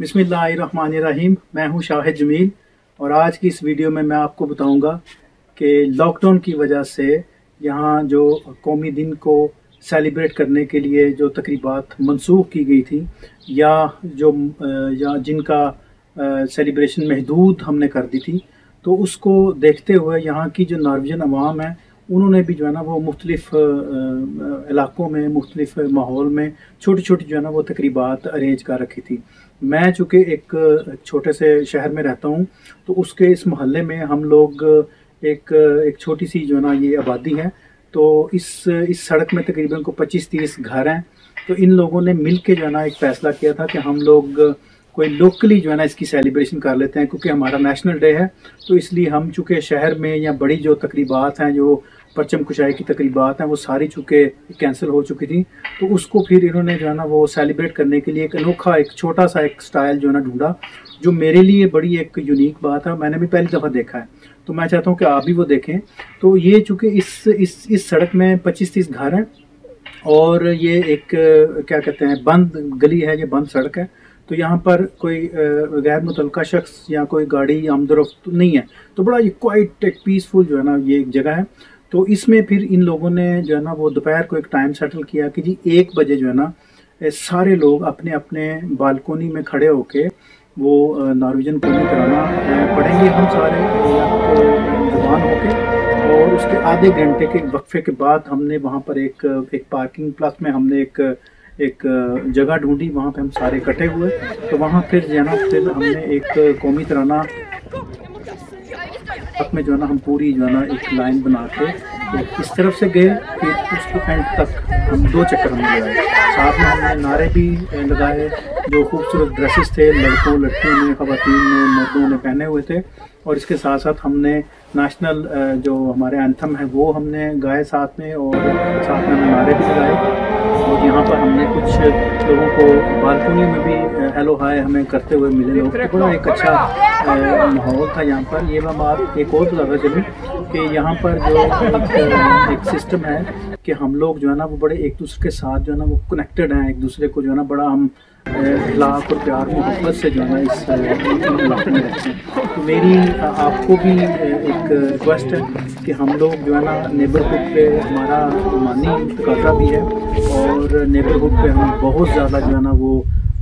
बिस्मिल्लाहिर्रहमानिर्रहीम, मैं हूँ शाहिद जमील और आज की इस वीडियो में मैं आपको बताऊँगा कि लॉकडाउन की वजह से यहाँ जो कौमी दिन को सेलिब्रेट करने के लिए जो तकरीबात मनसूख की गई थी या जो या जिनका सेलिब्रेशन महदूद हमने कर दी थी तो उसको देखते हुए यहाँ की जो नॉर्वेजन अवाम है उन्होंने भी जो है ना वो मुख्तलिफ़ इलाक़ों में, मुख्तलिफ़ माहौल में छोटी छोटी जो है ना वो तकरीबात अरेंज कर रखी थी। मैं चूँकि एक छोटे से शहर में रहता हूँ तो उसके इस मोहल्ले में हम लोग एक एक छोटी सी जो है ना ये आबादी है तो इस इस सड़क में तकरीबन को 25-30 घर हैं। तो इन लोगों ने मिल के जो है ना एक फ़ैसला किया था कि हम लोग कोई लोकली जो है ना इसकी सेलिब्रेशन कर लेते हैं, क्योंकि हमारा नेशनल डे है तो इसलिए हम चूँकि शहर में या बड़ी जो तकरीबात हैं, जो परचम कुशाई की तकरीबात हैं, वो सारी चूँकि कैंसिल हो चुकी थी तो उसको फिर इन्होंने जो है ना वो सेलिब्रेट करने के लिए एक अनोखा, एक छोटा सा एक स्टाइल जो है ना ढूंढा, जो मेरे लिए बड़ी एक यूनिक बात है मैंने भी पहली दफ़ा देखा है। तो मैं चाहता हूँ कि आप भी वो देखें। तो ये चूँकि इस इस इस सड़क में पच्चीस तीस घर हैं, और ये एक, क्या कहते हैं, बंद गली है, ये बंद सड़क है तो यहाँ पर कोई गैर मुतल शख्स या कोई गाड़ी आमदरफ्त नहीं है। तो बड़ा ये क्वाइट एक पीसफुल जो है ना ये एक जगह है। तो इसमें फिर इन लोगों ने जो है ना वो दोपहर को एक टाइम सेटल किया कि जी एक बजे जो है ना सारे लोग अपने अपने बालकोनी में खड़े होके वो नॉर्वेजन पूरी कराना पढ़ेंगे हम सारे ज़ुबान होके। और उसके आधे घंटे के वक्फे के बाद हमने वहाँ पर एक एक पार्किंग प्लस में हमने एक एक जगह ढूंढी, वहाँ पे हम सारे इकट्ठे हुए। तो वहाँ फिर जो है ना, फिर हमने एक कौमी तराना तक में जो है ना, हम पूरी जो है ना, एक लाइन बना के इस तरफ़ से गए, फिर उसको एंड तक हम दो चक्कर हमने लगाए साथ में हमने नारे भी लगाए, जो खूबसूरत ड्रेसेस थे, लड़कों, लड़कियों ने, खवतिन ने, मर्दों ने पहने हुए थे। और इसके साथ साथ हमने नेशनल जो हमारे एंथम है, वो हमने गाए साथ में और साथ में हमने नारे भी लगाए। और यहाँ पर हमने कुछ लोगों को बालकनी में भी हेलो हाय हमें करते हुए मिले लोग। तो एक अच्छा माहौल था यहाँ पर। ये मैं बात एक और ज़्यादा चलूँ कि यहाँ पर जो एक, सिस्टम है कि हम लोग जो है ना वो बड़े एक दूसरे के साथ जो है ना वो कनेक्टेड हैं एक दूसरे को जो है ना बड़ा हम इखलाक और प्यार मोहब्बत से जो है ना इस इलाके में रहते हैं। तो मेरी आपको भी एक रिक्वेस्ट है कि हम लोग जो है ना नेबरहुड पे हमारा मानी तकाजा भी है और नेबरहुड पे हम बहुत ज़्यादा जो है ना वो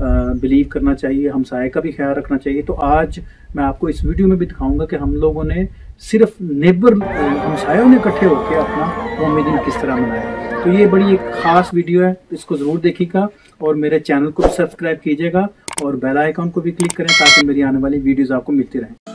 बिलीव करना चाहिए, हम साय का भी ख्याल रखना चाहिए। तो आज मैं आपको इस वीडियो में भी दिखाऊँगा कि हम लोगों ने सिर्फ़ नेबर हमसायों ने इकट्ठे होकर अपना कौमी दिन किस तरह मनाया। तो ये बड़ी एक ख़ास वीडियो है, इसको ज़रूर देखिएगा और मेरे चैनल को सब्सक्राइब कीजिएगा और बेल आइकॉन को भी क्लिक करें ताकि मेरी आने वाली वीडियोज़ आपको मिलती रहें।